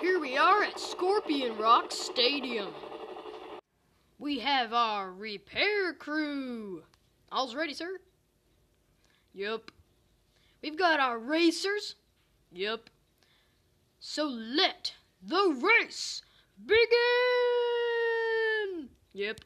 Here we are at Scorpion Rock Stadium. We have our repair crew. All's ready, sir? Yep. We've got our racers. Yep. So let the race begin! Yep.